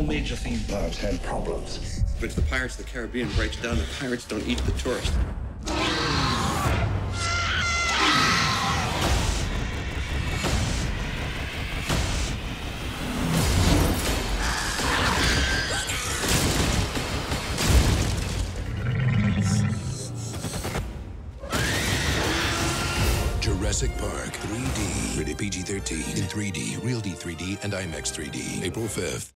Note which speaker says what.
Speaker 1: All major theme parks had problems.
Speaker 2: But if the Pirates of the Caribbean breaks down, the pirates don't eat the tourists.
Speaker 3: Jurassic Park 3D. Rated PG 13. In 3D, Real D 3D, and IMAX 3D. April 5th.